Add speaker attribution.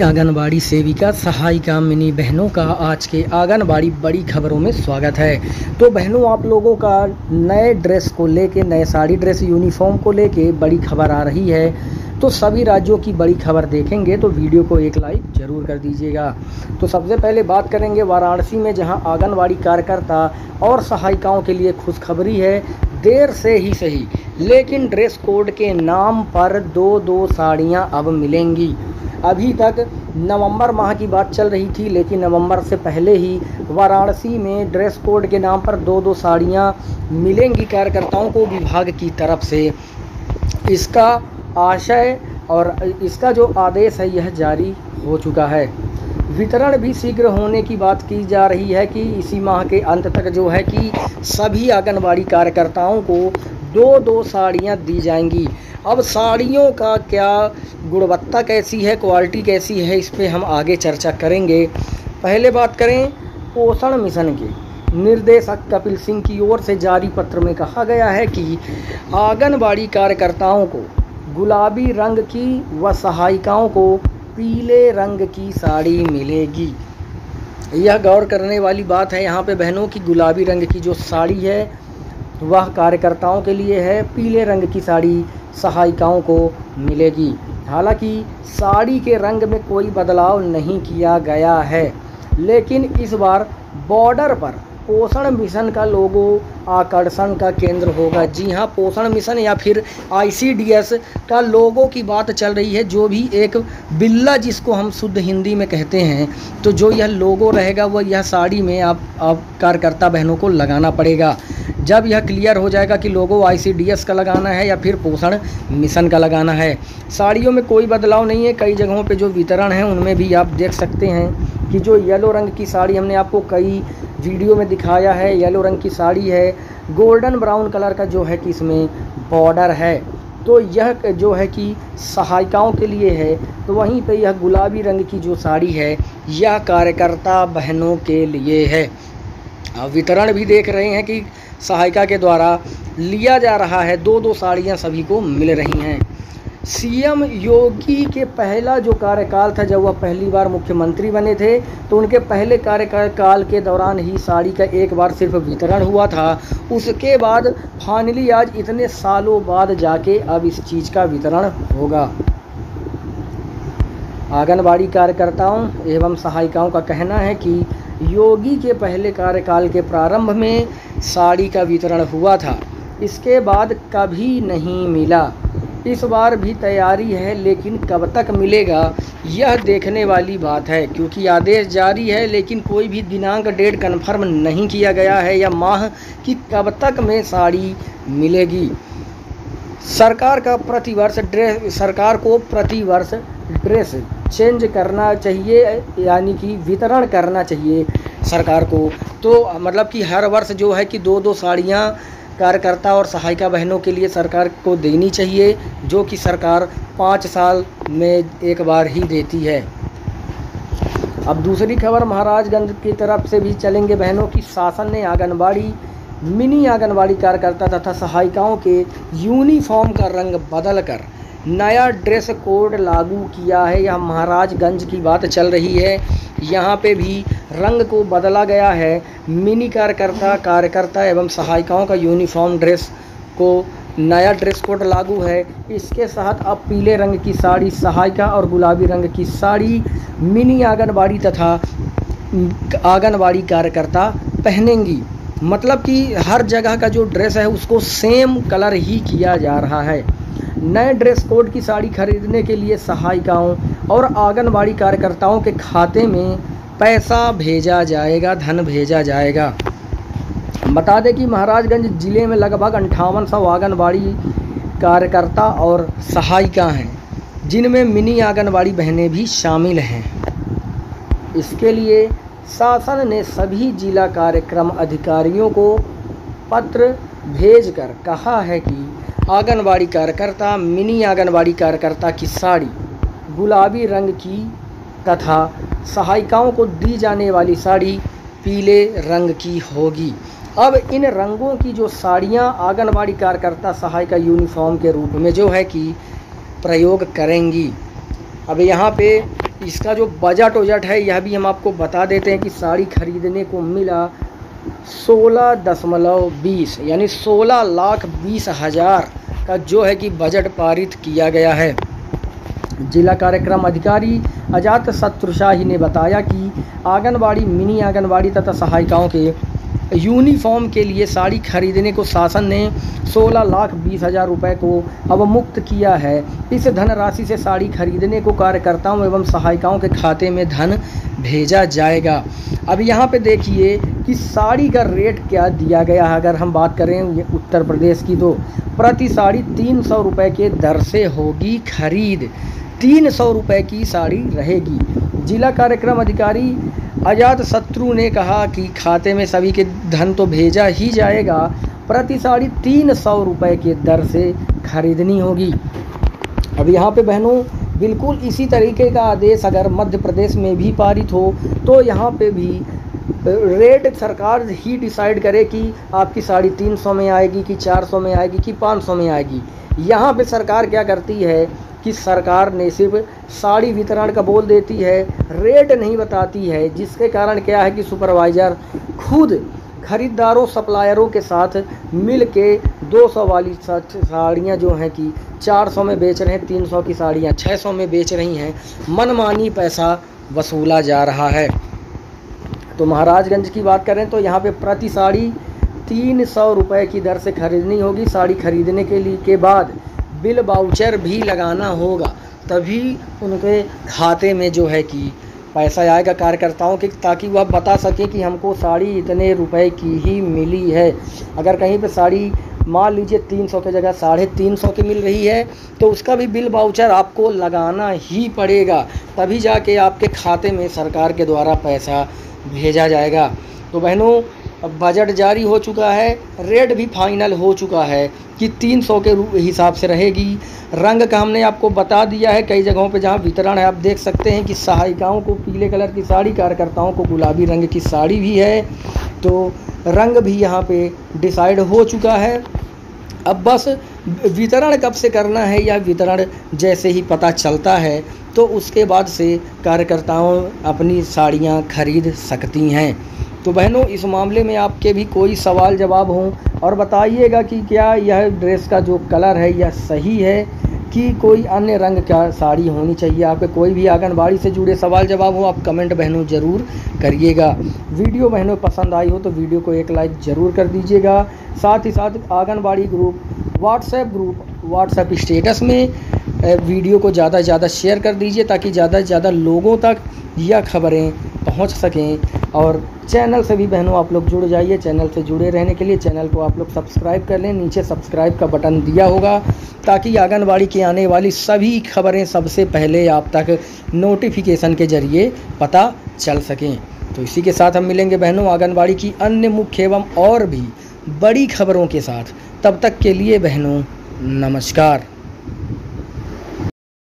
Speaker 1: आंगनबाड़ी सेविका, सहायिका, मिनी बहनों का आज के आंगनबाड़ी बड़ी खबरों में स्वागत है। तो बहनों, आप लोगों का नए ड्रेस को लेके, नए साड़ी ड्रेस, यूनिफॉर्म को लेके बड़ी खबर आ रही है। तो सभी राज्यों की बड़ी खबर देखेंगे तो वीडियो को एक लाइक ज़रूर कर दीजिएगा। तो सबसे पहले बात करेंगे वाराणसी में, जहाँ आंगनबाड़ी कार्यकर्ता और सहायिकाओं के लिए खुशखबरी है। देर से ही सही, लेकिन ड्रेस कोड के नाम पर दो दो साड़ियाँ अब मिलेंगी। अभी तक नवंबर माह की बात चल रही थी, लेकिन नवंबर से पहले ही वाराणसी में ड्रेस कोड के नाम पर दो दो साड़ियाँ मिलेंगी कार्यकर्ताओं को विभाग की तरफ़ से। इसका आशय और इसका जो आदेश है, यह जारी हो चुका है। वितरण भी शीघ्र होने की बात की जा रही है कि इसी माह के अंत तक जो है कि सभी आंगनबाड़ी कार्यकर्ताओं को दो दो साड़ियाँ दी जाएँगी। अब साड़ियों का क्या गुणवत्ता कैसी है, क्वालिटी कैसी है, इस पर हम आगे चर्चा करेंगे। पहले बात करें पोषण मिशन के। निर्देशक कपिल सिंह की ओर से जारी पत्र में कहा गया है कि आंगनबाड़ी कार्यकर्ताओं को गुलाबी रंग की व सहायिकाओं को पीले रंग की साड़ी मिलेगी। यह गौर करने वाली बात है, यहाँ पे बहनों की गुलाबी रंग की जो साड़ी है, वह कार्यकर्ताओं के लिए है। पीले रंग की साड़ी सहायिकाओं को मिलेगी। हालाँकि साड़ी के रंग में कोई बदलाव नहीं किया गया है, लेकिन इस बार बॉर्डर पर पोषण मिशन का लोगो, आकर्षण का केंद्र होगा। जी हाँ पोषण मिशन या फिर आईसीडीएस का लोगो की बात चल रही है, जो भी एक बिल्ला जिसको हम शुद्ध हिंदी में कहते हैं तो जो यह लोगो रहेगा, वह यह साड़ी में आप आप कार्यकर्ता बहनों को लगाना पड़ेगा। जब यह क्लियर हो जाएगा कि लोगो आईसीडीएस का लगाना है या फिर पोषण मिशन का लगाना है। साड़ियों में कोई बदलाव नहीं है, कई जगहों पे जो वितरण है, उनमें भी आप देख सकते हैं कि जो येलो रंग की साड़ी हमने आपको कई वीडियो में दिखाया है, येलो रंग की साड़ी है, गोल्डन ब्राउन कलर का जो है कि इसमें बॉर्डर है। तो यह जो है कि सहायिकाओं के लिए है तो वहीं पे यह गुलाबी रंग की जो साड़ी है, यह कार्यकर्ता बहनों के लिए है। वितरण भी देख रहे हैं कि सहायिका के द्वारा लिया जा रहा है दो दो साड़ियाँ सभी को मिल रही हैं। सीएम योगी के पहला जो कार्यकाल था, जब वह पहली बार मुख्यमंत्री बने थे तो उनके पहले कार्यकाल के दौरान ही साड़ी का एक बार सिर्फ़ वितरण हुआ था। उसके बाद फाइनली आज इतने सालों बाद जाके अब इस चीज़ का वितरण होगा। आंगनबाड़ी कार्यकर्ताओं एवं सहायिकाओं का कहना है कि योगी के पहले कार्यकाल के प्रारंभ में साड़ी का वितरण हुआ था। इसके बाद कभी नहीं मिला। इस बार भी तैयारी है, लेकिन कब तक मिलेगा, यह देखने वाली बात है, क्योंकि आदेश जारी है, लेकिन कोई भी दिनांक डेट कन्फर्म नहीं किया गया है, या माह कि कब तक में साड़ी मिलेगी। सरकार का प्रतिवर्ष ड्रेस, सरकार को प्रतिवर्ष ड्रेस चेंज करना चाहिए, यानी कि वितरण करना चाहिए सरकार को। तो मतलब कि हर वर्ष जो है कि दो दो साड़ियाँ कार्यकर्ता और सहायिका बहनों के लिए सरकार को देनी चाहिए, जो कि सरकार पाँच साल में एक बार ही देती है। अब दूसरी खबर, महाराजगंज की तरफ़ से भी चलेंगे बहनों की शासन ने आंगनबाड़ी, मिनी आंगनबाड़ी कार्यकर्ता तथा सहायिकाओं के यूनिफॉर्म का रंग बदल कर नया ड्रेस कोड लागू किया है। यह महाराजगंज की बात चल रही है। यहाँ पे भी रंग को बदला गया है। मिनी कार्यकर्ता कार्यकर्ता एवं सहायिकाओं का यूनिफॉर्म ड्रेस को नया ड्रेस कोड लागू है। इसके साथ अब पीले रंग की साड़ी, सहायिका और गुलाबी रंग की साड़ी, मिनी आंगनबाड़ी तथा आंगनबाड़ी कार्यकर्ता पहनेंगी। मतलब कि हर जगह का जो ड्रेस है, उसको सेम कलर ही किया जा रहा है। नए ड्रेस कोड की साड़ी खरीदने के लिए सहायिकाओं और आंगनबाड़ी कार्यकर्ताओं के खाते में पैसा भेजा जाएगा, धन भेजा जाएगा। बता दें कि महाराजगंज ज़िले में लगभग अंठावन सौ आंगनबाड़ी कार्यकर्ता और सहायिका हैं, जिनमें मिनी आंगनबाड़ी बहनें भी शामिल हैं। इसके लिए शासन ने सभी जिला कार्यक्रम अधिकारियों को पत्र भेजकर कहा है कि आंगनबाड़ी कार्यकर्ता, मिनी आंगनबाड़ी कार्यकर्ता की साड़ी गुलाबी रंग की तथा सहायिकाओं को दी जाने वाली साड़ी पीले रंग की होगी। अब इन रंगों की जो साड़ियाँ आंगनबाड़ी कार्यकर्ता सहायिका यूनिफॉर्म के रूप में जो है कि प्रयोग करेंगी। अब यहाँ पे इसका जो बजट वजट है, यह भी हम आपको बता देते हैं कि साड़ी खरीदने को मिला सोलह दशमलव बीस, यानी सोलह लाख बीस हज़ार का जो है कि बजट पारित किया गया है। जिला कार्यक्रम अधिकारी अजात शत्रुशाही ने बताया कि आंगनबाड़ी, मिनी आंगनबाड़ी तथा सहायिकाओं के यूनिफॉर्म के लिए साड़ी खरीदने को शासन ने 16 लाख बीस हज़ार रुपये को अवमुक्त किया है। इस धनराशि से साड़ी खरीदने को कार्यकर्ताओं एवं सहायिकाओं के खाते में धन भेजा जाएगा। अब यहाँ पे देखिए कि साड़ी का रेट क्या दिया गया है। अगर हम बात करें उत्तर प्रदेश की तो प्रति साड़ी तीन सौ रुपये के दर से होगी खरीद। तीन सौ रुपये की साड़ी रहेगी। जिला कार्यक्रम अधिकारी आज़ाद शत्रु ने कहा कि खाते में सभी के धन तो भेजा ही जाएगा। प्रति साड़ी तीन सौ रुपये के दर से खरीदनी होगी। अब यहाँ पे बहनों, बिल्कुल इसी तरीके का आदेश अगर मध्य प्रदेश में भी पारित हो तो यहाँ पे भी रेट सरकार ही डिसाइड करे कि आपकी साड़ी तीन सौ में आएगी कि चार सौ में आएगी कि पाँच सौ में आएगी। यहाँ पे सरकार क्या करती है कि सरकार ने सिर्फ़ साड़ी वितरण का बोल देती है रेट नहीं बताती है, जिसके कारण क्या है कि सुपरवाइज़र खुद खरीदारों सप्लायरों के साथ मिल के दो सौ वाली साड़ियाँ जो हैं कि चार सौ में बेच रहे हैं, तीन सौ की साड़ियाँ छः सौ में बेच रही हैं, मनमानी पैसा वसूला जा रहा है। तो महाराजगंज की बात करें तो यहाँ पे प्रति साड़ी तीन सौ रुपये की दर से खरीदनी होगी, साड़ी खरीदने के लिए के बाद बिल बाउचर भी लगाना होगा, तभी उनके खाते में जो है कि पैसा आएगा कार्यकर्ताओं के, ताकि वह बता सके कि हमको साड़ी इतने रुपए की ही मिली है। अगर कहीं पे साड़ी, मान लीजिए तीन सौ की जगह साढ़े तीन सौ की मिल रही है तो उसका भी बिल बाउचर आपको लगाना ही पड़ेगा। तभी जाके आपके खाते में सरकार के द्वारा पैसा भेजा जाएगा। तो बहनों बजट जारी हो चुका है रेट भी फाइनल हो चुका है, कि 300 के हिसाब से रहेगी। रंग का हमने आपको बता दिया है, कई जगहों पे जहाँ वितरण है, आप देख सकते हैं कि सहायिकाओं को पीले कलर की साड़ी, कार्यकर्ताओं को गुलाबी रंग की साड़ी भी है। तो रंग भी यहाँ पे डिसाइड हो चुका है। अब बस वितरण कब से करना है, या वितरण जैसे ही पता चलता है तो उसके बाद से कार्यकर्ताओं अपनी साड़ियाँ खरीद सकती हैं। तो बहनों, इस मामले में आपके भी कोई सवाल जवाब हों और बताइएगा कि क्या यह ड्रेस का जो कलर है यह सही है कि कोई अन्य रंग का साड़ी होनी चाहिए? आपके कोई भी आंगनबाड़ी से जुड़े सवाल जवाब हो, आप कमेंट बहनों ज़रूर करिएगा। वीडियो बहनों पसंद आई हो तो वीडियो को एक लाइक ज़रूर कर दीजिएगा। साथ ही साथ anganwadi group WhatsApp group WhatsApp status में वीडियो को ज़्यादा से ज़्यादा शेयर कर दीजिए ताकि ज़्यादा से ज़्यादा लोगों तक यह खबरें पहुँच सकें। और चैनल से भी बहनों आप लोग जुड़ जाइए, चैनल से जुड़े रहने के लिए चैनल को आप लोग सब्सक्राइब कर लें, नीचे सब्सक्राइब का बटन दिया होगा, ताकि आंगनबाड़ी की आने वाली सभी खबरें सबसे पहले आप तक नोटिफिकेशन के ज़रिए पता चल सकें। तो इसी के साथ हम मिलेंगे बहनों आंगनबाड़ी की अन्य मुख्य एवं और भी बड़ी खबरों के साथ। तब तक के लिए बहनों, नमस्कार।